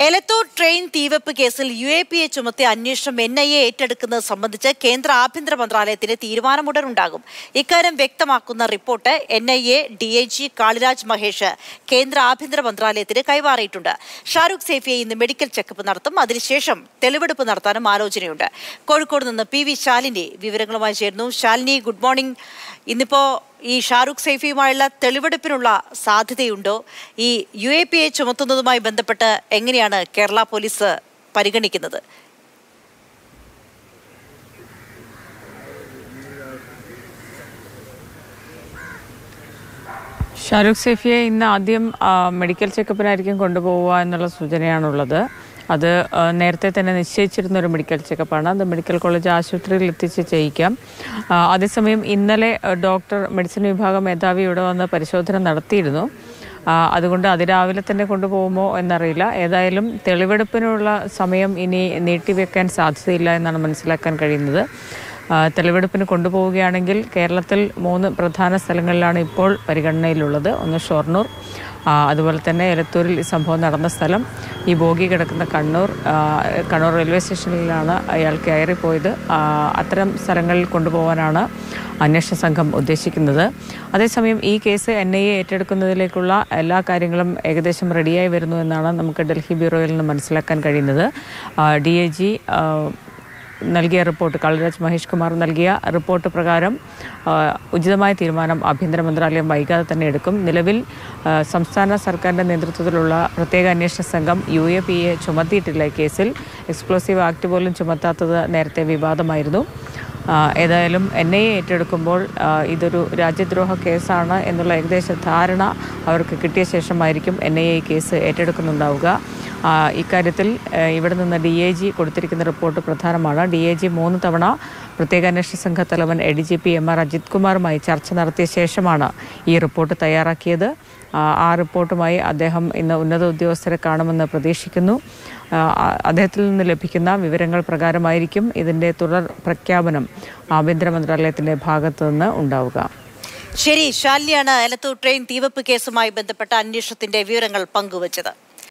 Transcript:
Elathur train തീവെപ്പ് കേസിൽ U A P A ചുമത്തിയ അന്വേഷണം എൻ ഐ എ ഏറ്റെടുക്കുന്നത് സംബന്ധിച്ച് കേന്ദ്ര ആഭ്യന്തര മന്ത്രാലയത്തിന് തീരുമാനമുടനുണ്ടാകും. ഇക്കാര്യം വ്യക്തമാക്കുന്ന report N I A D I G Kaliraj Mahesh കേന്ദ്ര ആഭ്യന്തര മന്ത്രാലയത്തിന് കൈമാറിയിട്ടുണ്ട്. ഷാരൂഖ് സേഫിയെ ഇന്ന് മെഡിക്കൽ ചെക്കപ്പ് നടത്തും. അതിനുശേഷം തെളിവെടുപ്പ് നടത്താനും ആലോചനയുണ്ട്. കോഴിക്കോട് നിന്ന് പി വി ശാലിനി വിവരങ്ങളുമായി ചേരുന്നു. Shalini good morning. ഇന്നിപ്പോ ഈ ഷാറുഖ് സൈഫിയുമായുള്ള തെളിവെടുപ്പിനുള്ള സാധ്യതയുണ്ടോ? ഈ യു എ പി എ ചുമത്തുന്നതുമായി ബന്ധപ്പെട്ട് എങ്ങനെയാണ് കേരള പോലീസ് പരിഗണിക്കുന്നത്? ഷാരൂഖ് സൈഫിയെ ഇന്ന് ആദ്യം മെഡിക്കൽ ചെക്കപ്പിനായിരിക്കും കൊണ്ടുപോവുക എന്നുള്ള സൂചനയാണുള്ളത്. അത് നേരത്തെ തന്നെ നിശ്ചയിച്ചിരുന്ന ഒരു മെഡിക്കൽ ചെക്കപ്പാണ് അത് മെഡിക്കൽ കോളേജ് ആശുപത്രിയിൽ എത്തിച്ച് ചെയ്യിക്കാം. അതേസമയം ഇന്നലെ ഡോക്ടർ മെഡിസിൻ വിഭാഗം മേധാവി ഇവിടെ വന്ന് പരിശോധന നടത്തിയിരുന്നു. അതുകൊണ്ട് അതിരാവിലെ തന്നെ കൊണ്ടുപോകുമോ എന്നറിയില്ല. ഏതായാലും തെളിവെടുപ്പിനുള്ള സമയം ഇനി നീട്ടിവെക്കാൻ സാധ്യതയില്ല എന്നാണ് മനസ്സിലാക്കാൻ കഴിയുന്നത്. തെളിവെടുപ്പിന് കൊണ്ടുപോവുകയാണെങ്കിൽ കേരളത്തിൽ മൂന്ന് പ്രധാന സ്ഥലങ്ങളിലാണ് ഇപ്പോൾ പരിഗണനയിലുള്ളത്. ഒന്ന് ഷൊർണൂർ അതുപോലെ തന്നെ എലത്തൂരിൽ ഈ സംഭവം നടന്ന സ്ഥലം. ഈ ബോഗി കിടക്കുന്ന കണ്ണൂർ കണ്ണൂർ റെയിൽവേ സ്റ്റേഷനിലാണ് അയാൾ കയറിപ്പോയത്. അത്തരം സ്ഥലങ്ങളിൽ കൊണ്ടുപോകാനാണ് അന്വേഷണ സംഘം ഉദ്ദേശിക്കുന്നത്. അതേസമയം ഈ കേസ് എൻ ഐ എ ഏറ്റെടുക്കുന്നതിലേക്കുള്ള എല്ലാ കാര്യങ്ങളും ഏകദേശം റെഡിയായി വരുന്നു എന്നാണ് നമുക്ക് ഡൽഹി ബ്യൂറോയിൽ നിന്ന് മനസ്സിലാക്കാൻ കഴിയുന്നത്. ഡി ഐ ജി നൽകിയ റിപ്പോർട്ട് കൽരാജ് മഹേഷ് കുമാർ നൽകിയ റിപ്പോർട്ട് പ്രകാരം ഉചിതമായ തീരുമാനം ആഭ്യന്തര മന്ത്രാലയം വൈകാതെ തന്നെ എടുക്കും. നിലവിൽ സംസ്ഥാന സർക്കാരിന്റെ നേതൃത്വത്തിലുള്ള പ്രത്യേക അന്വേഷണ സംഘം യു എ പി എ ചുമത്തിയിട്ടില്ല കേസിൽ. എക്സ്പ്ലോസീവ് ആക്ട് പോലും ചുമത്താത്തത് നേരത്തെ വിവാദമായിരുന്നു. ഏതായാലും എൻ ഐ ഏറ്റെടുക്കുമ്പോൾ ഇതൊരു രാജ്യദ്രോഹ കേസാണ് എന്നുള്ള ഏകദേശ ധാരണ അവർക്ക് കിട്ടിയ ശേഷമായിരിക്കും എൻ ഐ എ കേസ് ഏറ്റെടുക്കുന്നുണ്ടാവുക. ഇക്കാര്യത്തിൽ ഇവിടെ നിന്ന് ഡി എ ജി കൊടുത്തിരിക്കുന്ന റിപ്പോർട്ട് പ്രധാനമാണ്. ഡി എ ജി മൂന്ന് തവണ പ്രത്യേക അന്വേഷണ സംഘ തലവൻ A D G P M R Ajith കുമാറുമായി ചർച്ച നടത്തിയ ശേഷമാണ് ഈ റിപ്പോർട്ട് തയ്യാറാക്കിയത്. ആ, റിപ്പോർട്ടുമായി അദ്ദേഹം ഇന്ന് ഉന്നത ഉദ്യോഗസ്ഥരെ കാണുമെന്ന് പ്രതീക്ഷിക്കുന്നു. അദ്ദേഹത്തിൽ നിന്ന് ലഭിക്കുന്ന വിവരങ്ങൾ പ്രകാരമായിരിക്കും ഇതിന്റെ തുടർ പ്രഖ്യാപനം ആഭ്യന്തര മന്ത്രാലയത്തിന്റെ ഭാഗത്തു നിന്ന് ഉണ്ടാവുക. ശരി ശാല്യാണ് എലത്തൂർ ട്രെയിൻ തീവപ്പ് കേസുമായി ബന്ധപ്പെട്ട അന്വേഷണത്തിന്റെ വിവരങ്ങൾ പങ്കുവച്ചത്.